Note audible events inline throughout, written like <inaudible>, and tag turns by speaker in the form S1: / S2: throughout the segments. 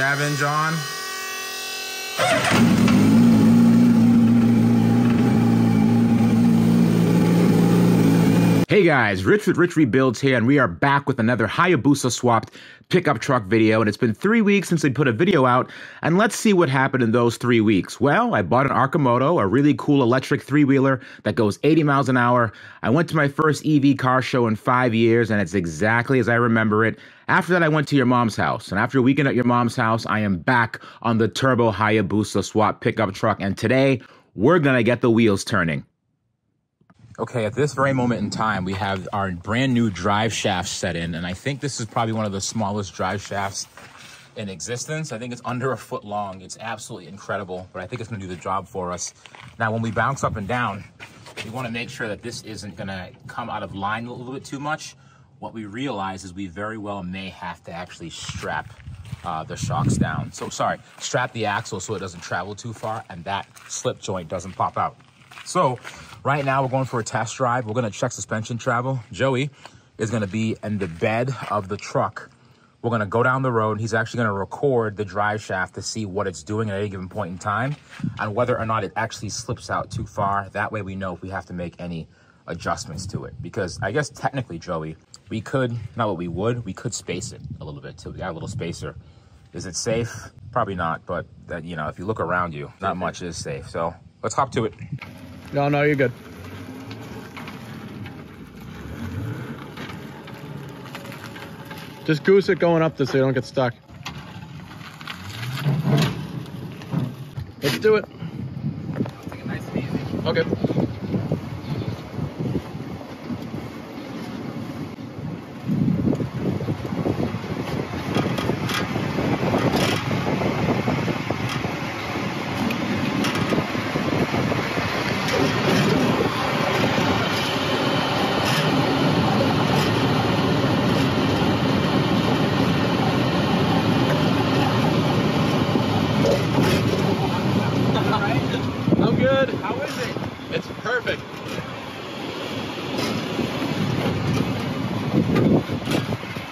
S1: scavenge on. Hey guys, Rich with Rich Rebuilds here, and we are back with another Hayabusa swapped pickup truck video. And it's been three weeks since we put a video out, and let's see what happened in those three weeks. Well, I bought an Arcimoto, a really cool electric three wheeler that goes 80 miles an hour. I went to my first EV car show in five years, and it's exactly as I remember it. After that, I went to your mom's house, and after a weekend at your mom's house, I am back on the Turbo Hayabusa swap pickup truck, and today we're gonna get the wheels turning. Okay, at this very moment in time, we have our brand new drive shaft set in, and I think this is probably one of the smallest drive shafts in existence. I think it's under a foot long. It's absolutely incredible, but I think it's gonna do the job for us. Now, when we bounce up and down, we wanna make sure that this isn't gonna come out of line a little bit too much. What we realize is we very well may have to actually strap uh, the shocks down. So sorry, strap the axle so it doesn't travel too far and that slip joint doesn't pop out. So right now we're going for a test drive. We're gonna check suspension travel. Joey is gonna be in the bed of the truck. We're gonna go down the road. He's actually gonna record the drive shaft to see what it's doing at any given point in time and whether or not it actually slips out too far. That way we know if we have to make any adjustments to it. Because I guess technically, Joey, we could, not what we would, we could space it a little bit too. We got a little spacer. Is it safe? Probably not, but that, you know, if you look around you, not much is safe. So let's hop to it.
S2: No, no, you're good. Just goose it going up this so you don't get stuck. Let's do it.
S1: Nice.
S2: Okay. I'm good.
S1: How is it?
S2: It's perfect.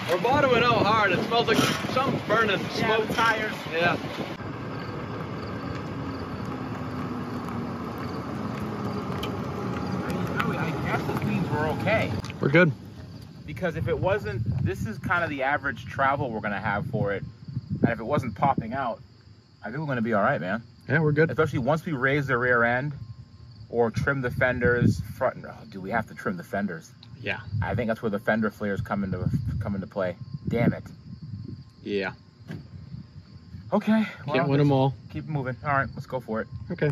S2: We're bottoming out hard. It smells like some burning smoke.
S1: tires.
S2: Yeah.
S1: I guess this means we're okay.
S2: We're good.
S1: Because if it wasn't, this is kind of the average travel we're gonna have for it. And if it wasn't popping out, I think we're gonna be all right, man.
S2: Yeah, we're good.
S1: Especially once we raise the rear end or trim the fenders, front. Oh, do we have to trim the fenders?
S2: Yeah.
S1: I think that's where the fender flares come into come into play. Damn it.
S2: Yeah.
S1: Okay.
S2: Can't win them all.
S1: Keep moving. All right, let's go for it.
S2: Okay.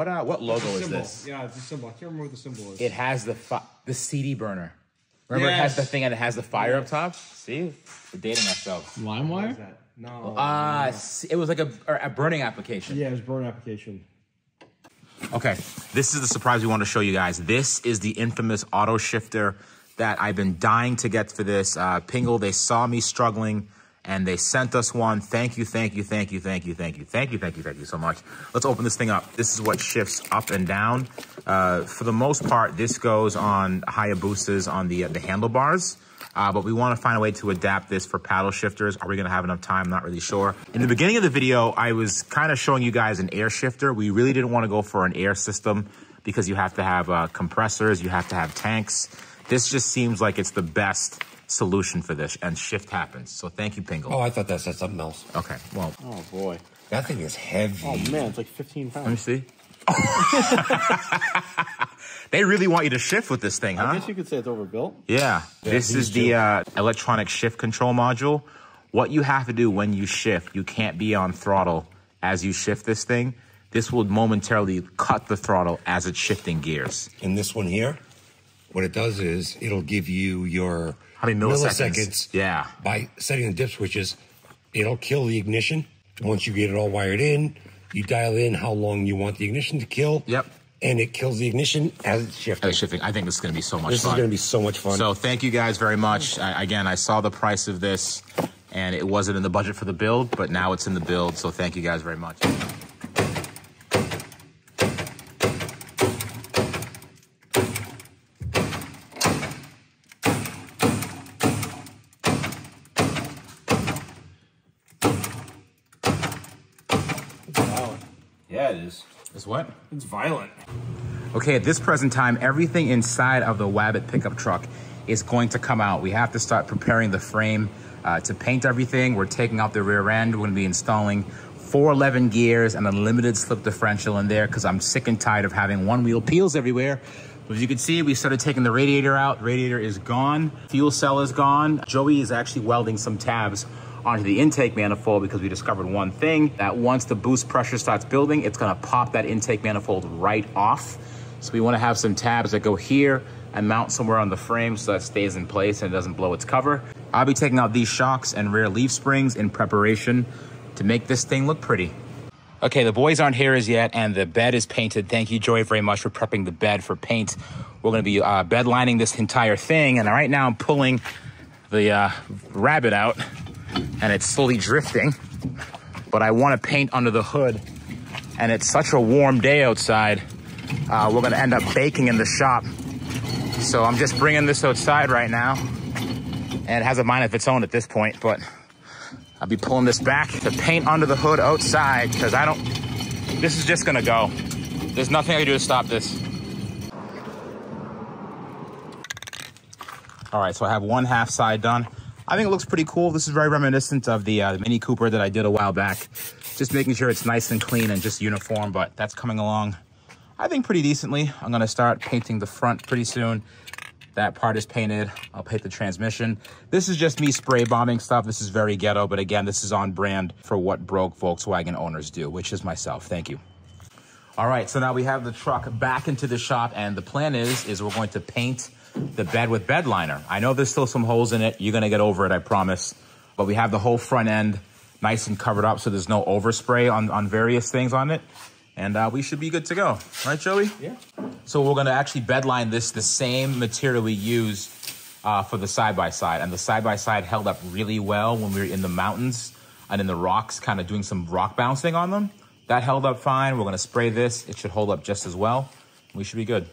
S1: What uh, what logo is
S3: symbol.
S1: this?
S3: Yeah, it's a symbol. I can't remember what the symbol is.
S1: It has the fi- the CD burner. Remember, it has the thing and it has the fire up top. See, we're dating ourselves.
S3: What is
S2: LimeWire?
S3: that? No.
S1: Ah, s- it was like a, a burning application.
S3: yeah, it was burn application.
S1: Okay, this is the surprise we want to show you guys. This is the infamous auto shifter that I've been dying to get for this. Uh, Pingel, they saw me struggling and they sent us one. Thank you, thank you, thank you, thank you, thank you, thank you, thank you, thank you so much. Let's open this thing up. This is what shifts up and down. Uh, for the most part, this goes on Hayabusas on the, uh, the handlebars. Uh, but we want to find a way to adapt this for paddle shifters. Are we going to have enough time? Not really sure. In the beginning of the video, I was kind of showing you guys an air shifter. We really didn't want to go for an air system because you have to have uh, compressors, you have to have tanks. This just seems like it's the best solution for this, and shift happens. So thank you, Pingel.
S4: Oh, I thought that said something else.
S1: Okay, well,
S2: Oh boy.
S4: That thing is heavy.
S2: Oh man, it's like 15 pounds.
S1: let me see. <laughs> they really want you to shift with this thing, huh?
S2: I guess you could say it's overbuilt.
S1: Yeah, this is the uh, electronic shift control module. What you have to do when you shift, you can't be on throttle as you shift this thing. This will momentarily cut the throttle as it's shifting gears.
S4: And this one here, what it does is it'll give you your
S1: How many milliseconds? Yeah.
S4: By setting the dip switches, it'll kill the ignition. Once you get it all wired in, you dial in how long you want the ignition to kill.
S1: Yep.
S4: and it kills the ignition as it's shifting.
S1: Uh, shifting. I think this is going to be so much
S4: This is
S1: fun.
S4: going to be so much fun.
S1: So thank you guys very much. I, again, I saw the price of this, and it wasn't in the budget for the build, but now it's in the build. So thank you guys very much.
S3: Yeah, it is.
S1: Is what?
S3: It's violent.
S1: Okay, at this present time, everything inside of the Wabbit pickup truck is going to come out. We have to start preparing the frame uh, to paint everything. We're taking out the rear end. We're gonna be installing 411 gears and a limited slip differential in there because I'm sick and tired of having one wheel peels everywhere. But as you can see, we started taking the radiator out. Radiator is gone. Fuel cell is gone. Joey is actually welding some tabs onto the intake manifold because we discovered one thing that once the boost pressure starts building, it's gonna pop that intake manifold right off. So we wanna have some tabs that go here and mount somewhere on the frame so that stays in place and it doesn't blow its cover. I'll be taking out these shocks and rear leaf springs in preparation to make this thing look pretty. Okay, the boys aren't here as yet, and the bed is painted. Thank you, Joy, very much for prepping the bed for paint. We're gonna be uh, bed lining this entire thing, and right now I'm pulling the uh, rabbit out, and it's slowly drifting. But I wanna paint under the hood, and it's such a warm day outside. Uh, we're gonna end up baking in the shop. So I'm just bringing this outside right now, and it has a mind of its own at this point, but I'll be pulling this back to paint under the hood outside because I don't, this is just gonna go. There's nothing I can do to stop this. All right, so I have one half side done. I think it looks pretty cool. This is very reminiscent of the, uh, Mini Cooper that I did a while back. Just making sure it's nice and clean and just uniform, but that's coming along, I think pretty decently. I'm gonna start painting the front pretty soon. That part is painted. I'll paint the transmission. This is just me spray bombing stuff. This is very ghetto, but again, this is on brand for what broke Volkswagen owners do, which is myself. Thank you. All right, so now we have the truck back into the shop, and the plan is is we're going to paint the bed with bed liner. I know there's still some holes in it. You're gonna get over it, I promise. But we have the whole front end nice and covered up, so there's no overspray on on various things on it, and uh, we should be good to go, right, Joey?
S3: Yeah.
S1: So we're gonna actually bedline this the same material we used uh, for the side by side, and the side by side held up really well when we were in the mountains and in the rocks, kind of doing some rock bouncing on them. That held up fine. We're gonna spray this; it should hold up just as well. We should be good.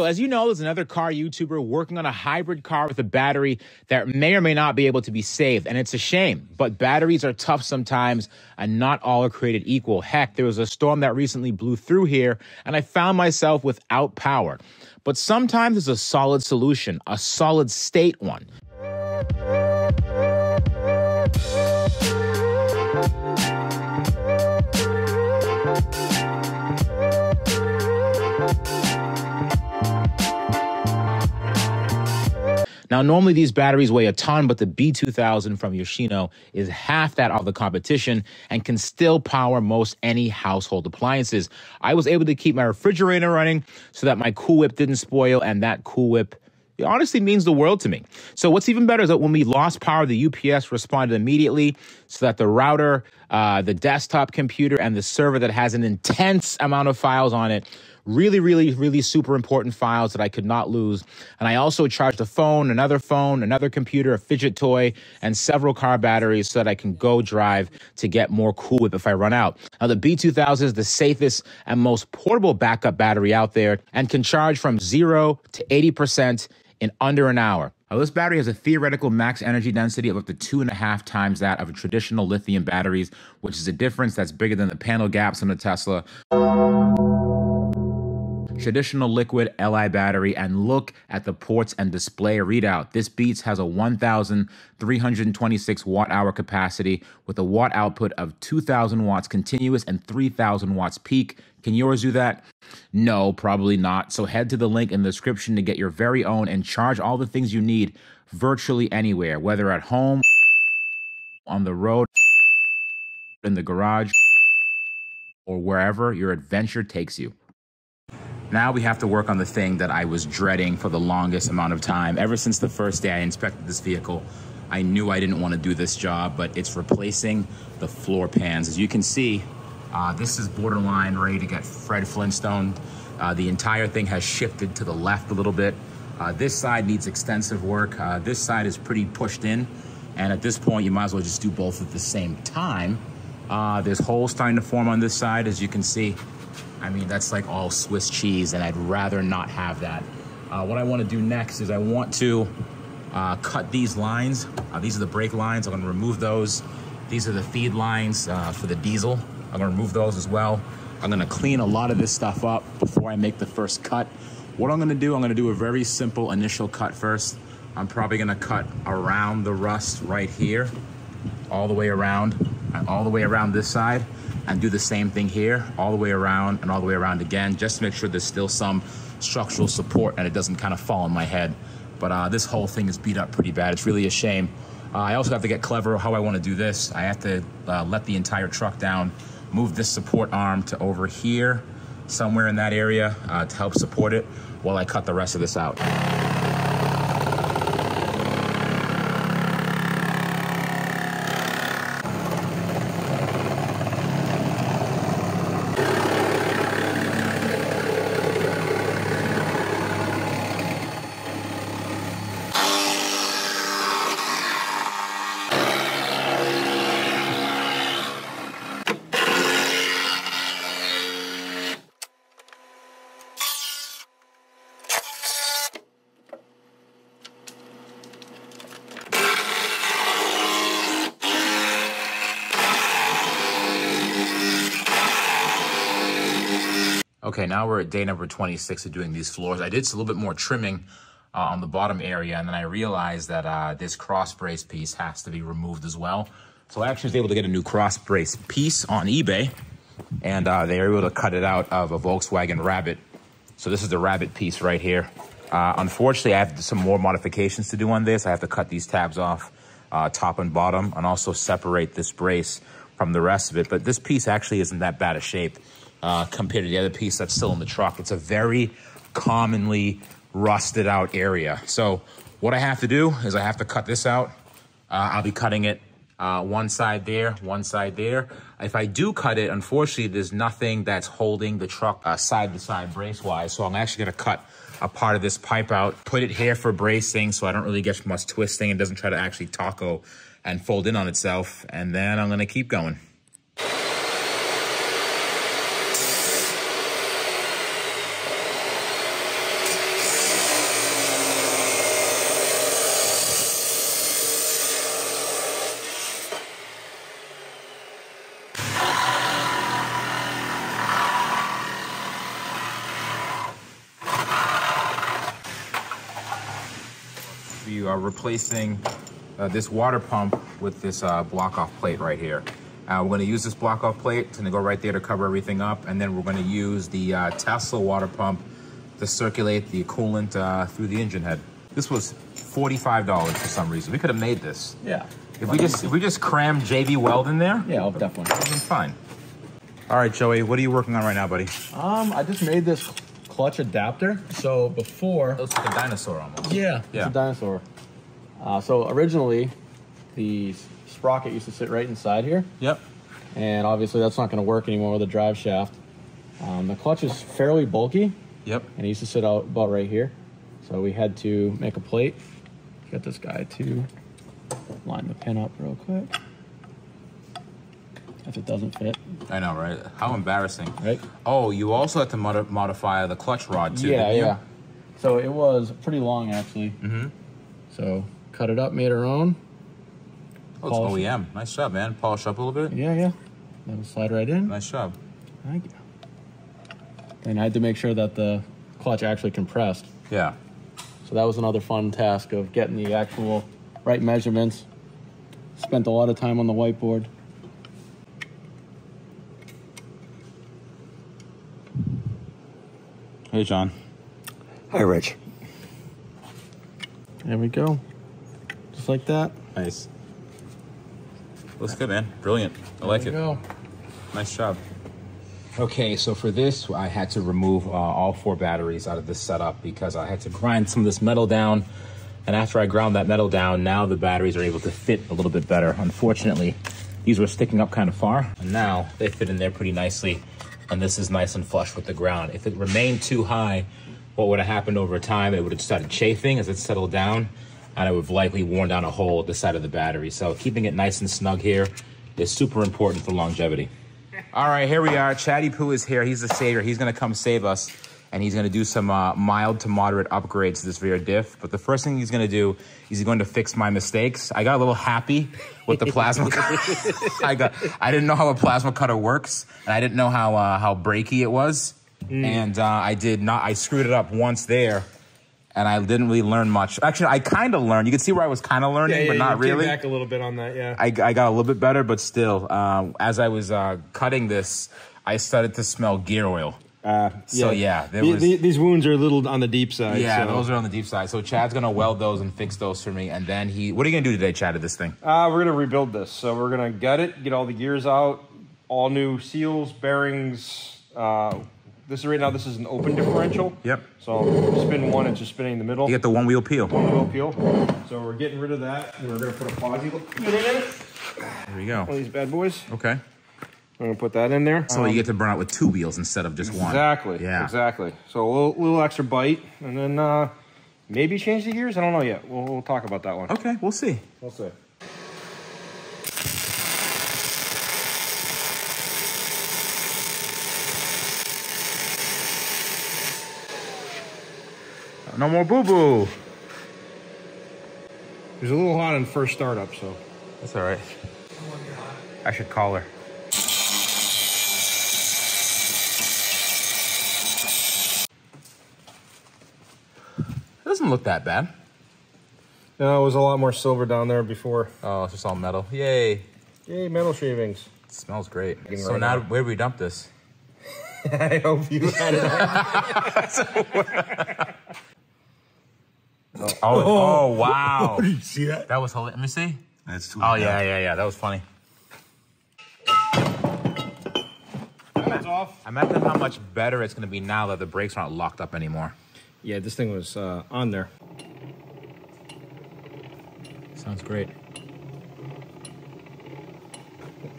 S1: So, as you know, there's another car YouTuber working on a hybrid car with a battery that may or may not be able to be saved. And it's a shame, but batteries are tough sometimes and not all are created equal. Heck, there was a storm that recently blew through here and I found myself without power. But sometimes there's a solid solution, a solid state one. Now, normally these batteries weigh a ton, but the B2000 from Yoshino is half that of the competition and can still power most any household appliances. I was able to keep my refrigerator running so that my Cool Whip didn't spoil, and that Cool Whip it honestly means the world to me. So what's even better is that when we lost power, the UPS responded immediately so that the router, uh, the desktop computer, and the server that has an intense amount of files on it really, really, really super important files that I could not lose. And I also charged a phone, another phone, another computer, a fidget toy, and several car batteries so that I can go drive to get more Cool Whip if I run out. Now, the B2000 is the safest and most portable backup battery out there and can charge from zero to 80% in under an hour. Now, this battery has a theoretical max energy density of up to two and a half times that of traditional lithium batteries, which is a difference that's bigger than the panel gaps on the Tesla traditional liquid Li battery and look at the ports and display readout. This Beats has a 1,326 watt hour capacity with a watt output of 2,000 watts continuous and 3,000 watts peak. Can yours do that? No, probably not. So head to the link in the description to get your very own and charge all the things you need virtually anywhere, whether at home on the road, in the garage, or wherever your adventure takes you. Now we have to work on the thing that I was dreading for the longest amount of time. Ever since the first day I inspected this vehicle, I knew I didn't want to do this job, but it's replacing the floor pans. As you can see, uh, this is borderline ready to get Fred Flintstone. Uh, the entire thing has shifted to the left a little bit. Uh, this side needs extensive work. Uh, this side is pretty pushed in. And at this point, you might as well just do both at the same time. Uh, there's holes starting to form on this side, as you can see. I mean, that's like all Swiss cheese, and I'd rather not have that. Uh, what I want to do next is I want to uh, cut these lines. Uh, these are the brake lines. I'm going to remove those. These are the feed lines uh, for the diesel. I'm going to remove those as well. I'm going to clean a lot of this stuff up before I make the first cut. What I'm going to do, I'm going to do a very simple initial cut first. I'm probably going to cut around the rust right here, all the way around, all the way around this side and do the same thing here, all the way around and all the way around again, just to make sure there's still some structural support and it doesn't kind of fall on my head. But uh, this whole thing is beat up pretty bad. It's really a shame. Uh, I also have to get clever how I want to do this. I have to uh, let the entire truck down, move this support arm to over here, somewhere in that area uh, to help support it while I cut the rest of this out. Okay, now we're at day number 26 of doing these floors. I did a little bit more trimming uh, on the bottom area, and then I realized that uh, this cross brace piece has to be removed as well. So I actually was able to get a new cross brace piece on eBay, and uh, they were able to cut it out of a Volkswagen Rabbit. So this is the Rabbit piece right here. Uh, unfortunately, I have some more modifications to do on this. I have to cut these tabs off, uh, top and bottom, and also separate this brace from the rest of it. But this piece actually isn't that bad a shape uh, compared to the other piece that's still in the truck. It's a very commonly rusted out area. So what I have to do is I have to cut this out. Uh, I'll be cutting it uh, one side there, one side there. If I do cut it, unfortunately, there's nothing that's holding the truck uh, side to side brace wise. So I'm actually gonna cut a part of this pipe out, put it here for bracing so I don't really get much twisting and doesn't try to actually taco and fold in on itself. And then I'm gonna keep going. we are replacing uh, this water pump with this uh, block off plate right here. Uh, we're gonna use this block off plate, it's gonna go right there to cover everything up, and then we're gonna use the uh, Tesla water pump to circulate the coolant uh, through the engine head. This was $45 for some reason. We could have made this.
S3: Yeah.
S1: If we just if we just cram JB Weld in there,
S3: Yeah, oh, definitely.
S1: fine. All right, Joey, what are you working on right now, buddy?
S3: Um, I just made this clutch adapter. So before,
S1: Looks like a dinosaur almost.
S3: yeah,
S1: Yeah.
S3: it's a dinosaur. Uh, so originally, the sprocket used to sit right inside here,
S1: Yep.
S3: and obviously that's not going to work anymore with the drive shaft. Um, the clutch is fairly bulky,
S1: Yep.
S3: and it used to sit out about right here. So we had to make a plate. Get this guy to line the pin up real quick. If it doesn't fit,
S1: I know, right? How embarrassing.
S3: right?
S1: Oh, you also had to mod- modify the clutch rod too.
S3: yeah, yeah. So it was pretty long actually.
S1: Mm-hmm.
S3: So cut it up, made our own.
S1: Oh, it's
S3: Polish.
S1: OEM. Nice job, man. Polish up a little bit.
S3: Yeah, yeah. That'll slide right in.
S1: Nice job.
S3: Thank you. And I had to make sure that the clutch actually compressed.
S1: Yeah.
S3: So that was another fun task of getting the actual right measurements. Spent a lot of time on the whiteboard.
S1: Hey, John.
S4: Hi, Rich.
S3: There we go. Just like that.
S1: Nice. Looks good, man. Brilliant. I like it.
S3: Go.
S1: Nice job. Okay, so for this, I had to remove uh, all four batteries out of this setup because I had to grind some of this metal down. And after I ground that metal down, now the batteries are able to fit a little bit better. Unfortunately, these were sticking up kind of far, and now they fit in there pretty nicely. And this is nice and flush with the ground. If it remained too high, what would have happened over time? It would have started chafing as it settled down, and it would have likely worn down a hole at the side of the battery. So keeping it nice and snug here is super important for longevity. All right, here we are. Chatty Poo is here. He's the savior. He's going to come save us, and he's going to do some uh, mild to moderate upgrades to this rear diff. But the first thing he's going to do is he's going to fix my mistakes. I got a little happy with the plasma cutter. <laughs> <laughs> I got. I didn't know how a plasma cutter works, and I didn't know how uh, how breaky it was, and uh, I did not. I screwed it up once there. And I didn't really learn much. Actually, I kind of learned. You can see where I was kind of learning, but not really.
S5: back a little bit on that, yeah.
S1: I, I got a little bit better, but still, um, as I was uh, cutting this, I started to smell gear oil.
S5: Uh,
S1: So, yeah, there
S5: The-
S1: was-
S5: the- these wounds are a little on the deep side.
S1: Yeah,
S5: so.
S1: those are on the deep side. So Chad's gonna weld those and fix those for me, and then he. What are you gonna do today, Chad? To this thing?
S5: Uh, we're gonna rebuild this. So we're gonna gut it, get all the gears out, all new seals, bearings. Uh, this is right now. This is an open differential.
S1: Yep.
S5: So spin one, it's just spinning in the middle.
S1: You get the one wheel peel.
S5: One wheel peel. So we're getting rid of that, and we're gonna put a posi unit in it.
S1: There we go.
S5: One of these bad boys.
S1: Okay.
S5: We're gonna put that in there.
S1: So you get to burn out with two wheels instead of just one.
S5: Exactly.
S1: Yeah.
S5: Exactly. So a little, little extra bite, and then uh, maybe change the gears. I don't know yet. We'll, we'll talk about that one.
S1: Okay, we'll see.
S5: We'll see.
S1: No more boo boo.
S5: It was a little hot in first startup, so.
S1: That's all right. I should call her. It doesn't look that bad.
S5: No, it was a lot more silver down there before.
S1: Oh, it's just all metal. Yay.
S5: Yay, metal shavings.
S1: It smells great. So
S5: right
S1: now, where do we dump this? <laughs>
S5: I hope you had it. <laughs> <laughs>
S1: Oh, oh, wow.
S4: Did <laughs> you see that?
S1: That was hilarious. Let me see.
S4: That's too
S1: Oh, yeah, yeah, yeah. That was funny.
S5: That's off.
S1: Imagine how much better it's going to be now that the brakes aren't locked up anymore.
S5: Yeah, this thing was uh, on there.
S1: Sounds great.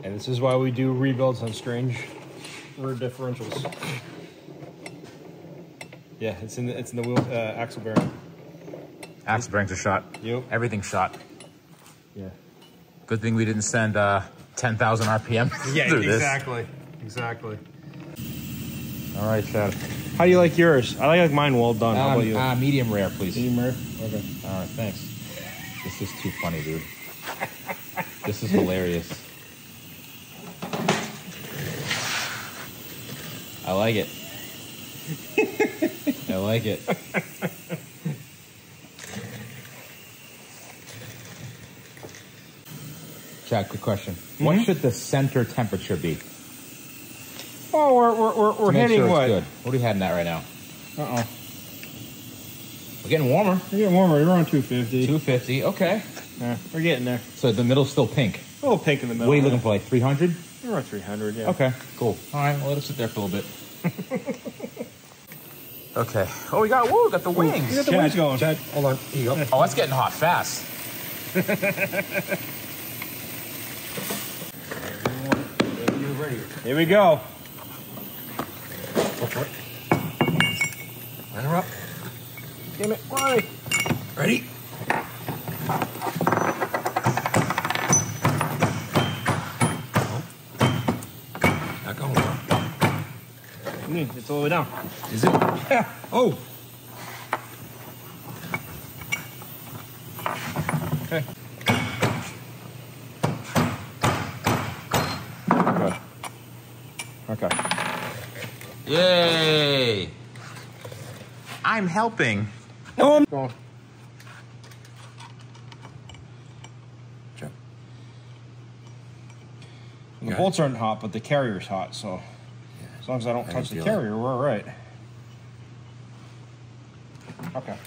S5: And this is why we do rebuilds on strange rear differentials. Yeah, it's in the, it's in the wheel uh, axle bearing.
S1: Axle bearings are shot.
S5: Yep.
S1: Everything's shot.
S5: Yeah.
S1: Good thing we didn't send uh, 10,000 RPM <laughs>
S5: Yeah,
S1: through this.
S5: exactly. Exactly.
S1: All right, Chad.
S5: How do you like yours? I like mine well done. How about you?
S1: uh, medium rare, please.
S5: Medium rare? Okay.
S1: All right, thanks. This is too funny, dude. this is hilarious. I like it. I like it. <laughs> Chad, quick question. What mm-hmm. should the center temperature be?
S5: Oh, we're, we're, we're, we're hitting
S1: sure
S5: what?
S1: good. What are we heading at right now?
S5: Uh-oh.
S1: We're getting warmer.
S5: We're getting warmer. We're on 250.
S1: 250. Okay.
S5: Yeah, we're getting there.
S1: So the middle's still pink.
S5: A little pink in the middle.
S1: What are you looking for? Like 300?
S5: We're on 300, yeah.
S1: Okay, cool. All right, well, let it sit there for a little bit. <laughs> okay. Oh, we got, whoa, we got the wings.
S5: You got the wings going.
S4: Chad, hold on. Here you go. <laughs>
S1: Oh, that's getting hot fast. <laughs>
S4: You're ready.
S5: Here we go.
S4: Go for it. Line her up.
S5: Damn it. Why?
S4: Ready? Not going well.
S5: Mm, it's all the way down.
S4: Is it?
S5: Yeah.
S4: Oh!
S5: Okay. Okay.
S1: Yay! I'm helping.
S5: No, I'm going. The bolts aren't hot, but the carrier's hot, so as long as I don't
S4: I
S5: touch the
S4: feel
S5: carrier, we're all right. Okay.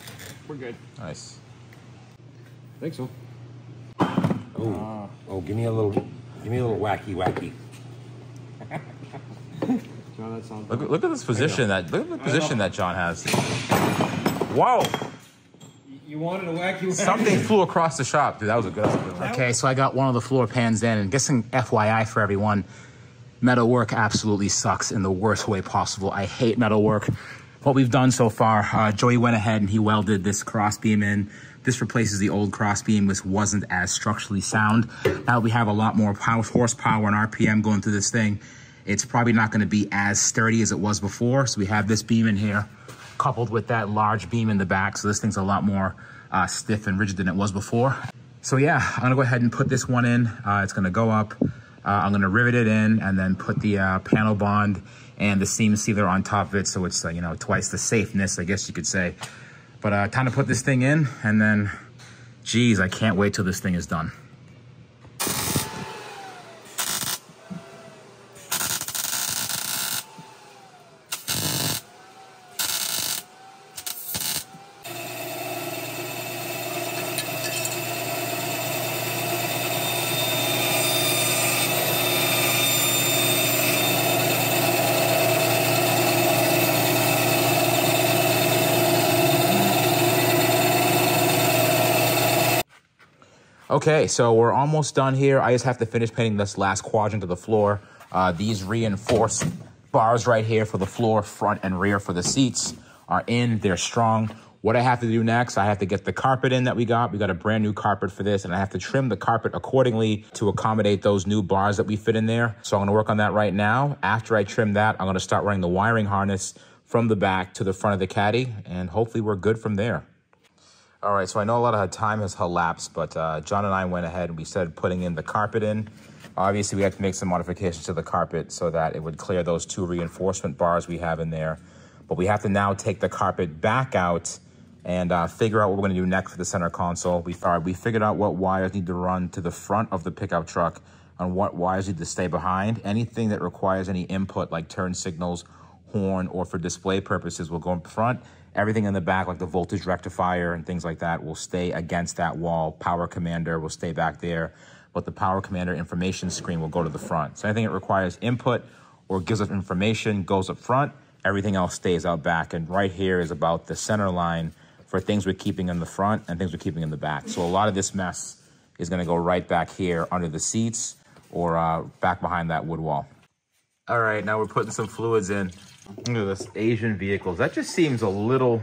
S5: We're good.
S1: Nice.
S5: I think so.
S4: Oh, oh, give me a little. Give me a little wacky wacky.
S6: John, that sounds.
S5: Look, look at this position that look at the position that John has. Whoa!
S6: You wanted a wacky wacky.
S5: Something flew across the shop, dude. That was a good. one.
S1: Okay, so I got one of the floor pans in, and guessing FYI for everyone, metal work absolutely sucks in the worst way possible. I hate metal work. What we've done so far, uh, Joey went ahead and he welded this cross beam in. This replaces the old cross beam, which wasn't as structurally sound. Now we have a lot more power, horsepower and RPM going through this thing. It's probably not going to be as sturdy as it was before. So we have this beam in here, coupled with that large beam in the back. So this thing's a lot more uh, stiff and rigid than it was before. So yeah, I'm gonna go ahead and put this one in. Uh, it's gonna go up. Uh, I'm gonna rivet it in and then put the uh, panel bond and the seam sealer on top of it. So it's, uh, you know, twice the safeness, I guess you could say. But uh, time to put this thing in and then, geez, I can't wait till this thing is done. Okay, so we're almost done here. I just have to finish painting this last quadrant of the floor. Uh, these reinforced bars right here for the floor, front and rear for the seats are in. They're strong. What I have to do next, I have to get the carpet in that we got. We got a brand new carpet for this, and I have to trim the carpet accordingly to accommodate those new bars that we fit in there. So I'm gonna work on that right now. After I trim that, I'm gonna start running the wiring harness from the back to the front of the caddy, and hopefully we're good from there. All right, so I know a lot of time has elapsed, but uh, John and I went ahead and we started putting in the carpet in. Obviously, we had to make some modifications to the carpet so that it would clear those two reinforcement bars we have in there. But we have to now take the carpet back out and uh, figure out what we're going to do next for the center console. We, uh, we figured out what wires need to run to the front of the pickup truck and what wires need to stay behind. Anything that requires any input like turn signals, horn, or for display purposes will go in front. Everything in the back, like the voltage rectifier and things like that, will stay against that wall. Power commander will stay back there, but the power commander information screen will go to the front. So anything that requires input or gives us information goes up front. Everything else stays out back. And right here is about the center line for things we're keeping in the front and things we're keeping in the back. So a lot of this mess is gonna go right back here under the seats or uh, back behind that wood wall. All right, now we're putting some fluids in. Look at this Asian vehicles. That just seems a little,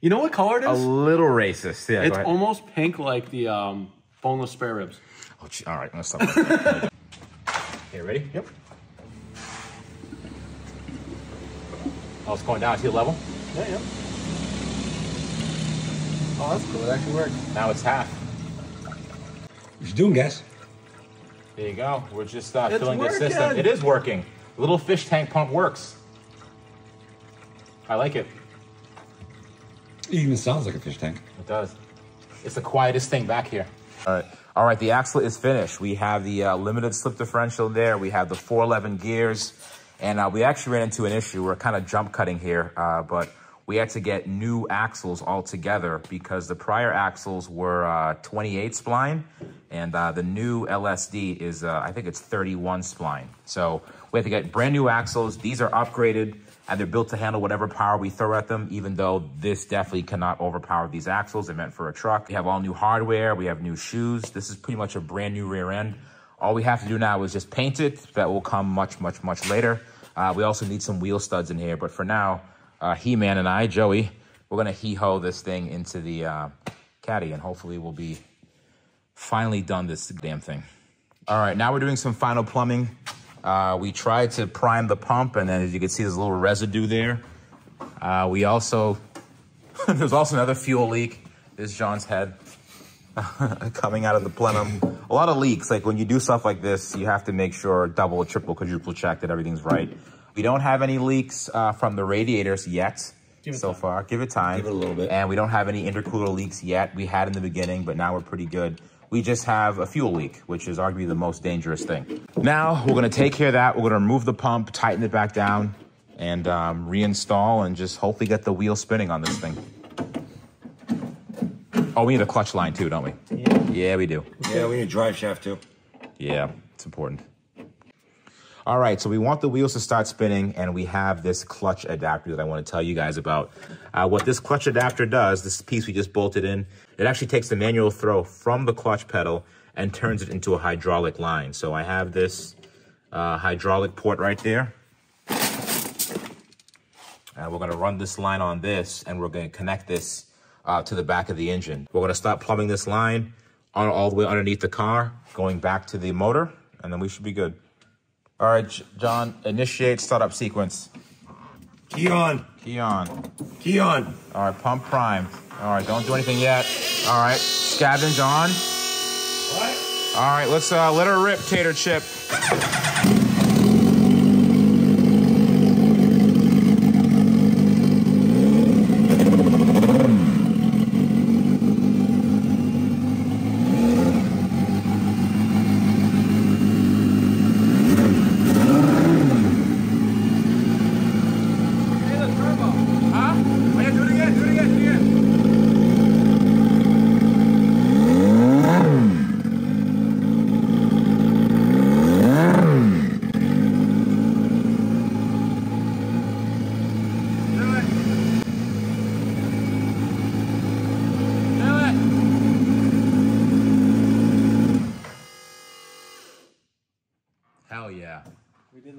S3: You know what color it is?
S5: a little racist. Yeah,
S3: it's almost pink like the um, boneless spare ribs.
S5: Oh, gee, all right, I'm gonna stop. okay, <laughs> ready? Yep. Oh, it's going down to your level.
S3: Yeah, yeah. Oh, that's cool. It actually worked.
S5: Now it's half.
S4: What you doing, guys?
S5: There you go. We're just uh,
S3: It's
S5: filling this system. It is working. The little fish tank pump works. I like it.
S4: It even sounds like a fish tank.
S5: It does. It's the quietest thing back here. All right. All right, the axle is finished. We have the uh, limited slip differential there. We have the 411 gears. And uh, we actually ran into an issue. We're kind of jump cutting here, uh, but we had to get new axles altogether because the prior axles were uh, 28 spline and uh, the new LSD is, uh, I think it's 31 spline. So we have to get brand new axles. These are upgraded and they're built to handle whatever power we throw at them, even though this definitely cannot overpower these axles. They're meant for a truck. We have all new hardware. We have new shoes. This is pretty much a brand new rear end. All we have to do now is just paint it. That will come much, much, much later. Uh, we also need some wheel studs in here, but for now, uh, He-Man and I, Joey, we're gonna he-ho this thing into the uh, caddy, and hopefully we'll be finally done this damn thing. All right, now we're doing some final plumbing. Uh, we tried to prime the pump, and then as you can see, there's a little residue there. Uh, we also, <laughs> there's also another fuel leak. This is John's head <laughs> coming out of the plenum. A lot of leaks. Like when you do stuff like this, you have to make sure double triple quadruple check that everything's right. We don't have any leaks uh, from the radiators yet. so far, give it time.
S4: Give it a little bit.
S5: And we don't have any intercooler leaks yet. We had in the beginning, but now we're pretty good. We just have a fuel leak, which is arguably the most dangerous thing. Now we're gonna take care of that. We're gonna remove the pump, tighten it back down, and um, reinstall, and just hopefully get the wheel spinning on this thing. Oh, we need a clutch line too, don't we? Yeah, yeah we do.
S4: Yeah, we need a drive shaft too.
S5: Yeah.
S1: It's important. All right, so we want the wheels to start spinning, and we have this clutch adapter that I want to tell you guys about. Uh, what this clutch adapter does, this piece we just bolted in, it actually takes the manual throw from the clutch pedal and turns it into a hydraulic line. So I have this uh, hydraulic port right there. And we're gonna run this line on this, and we're gonna connect this uh, to the back of the engine. We're gonna start plumbing this line on, all the way underneath the car, going back to the motor, and then we should be good. All right, John, initiate startup sequence.
S4: Key on.
S1: Key on.
S4: Key on.
S1: All right, pump prime. All right, don't do anything yet. All right, scavenge on.
S4: What?
S1: All right, let's uh, let her rip, Tater Chip.
S7: Hey, the turbo.
S1: Huh? Oh, yeah, do it again, do it again, do it again. Do it. Do it. Hell yeah.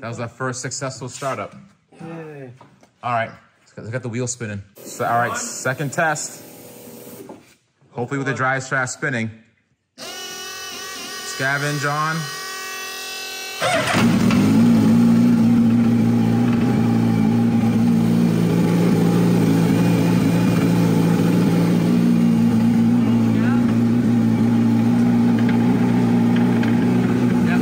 S1: That was our first successful startup. All right, let's get, the wheel spinning. So, all right, second test. Hopefully with the drive shaft spinning. Scavenge on. Yep.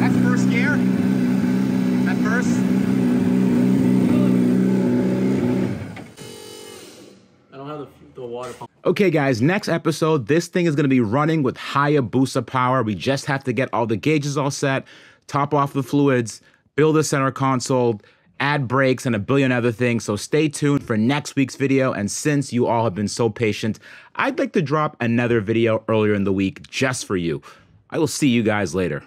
S1: That's first gear. That first.
S3: I don't have the, the water pump.
S8: Okay, guys, next episode, this thing is going to be running with Hayabusa power. We just have to get all the gauges all set, top off the fluids, build a center console, add brakes, and a billion other things. So stay tuned for next week's video. And since you all have been so patient, I'd like to drop another video earlier in the week just for you. I will see you guys later.